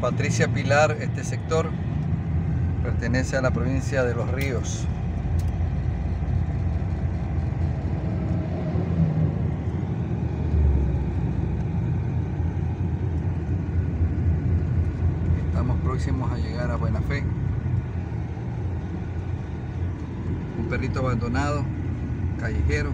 Patricia Pilar, este sector pertenece a la provincia de Los Ríos. Estamos próximos a llegar a Buena Fe. Un perrito abandonado, callejero.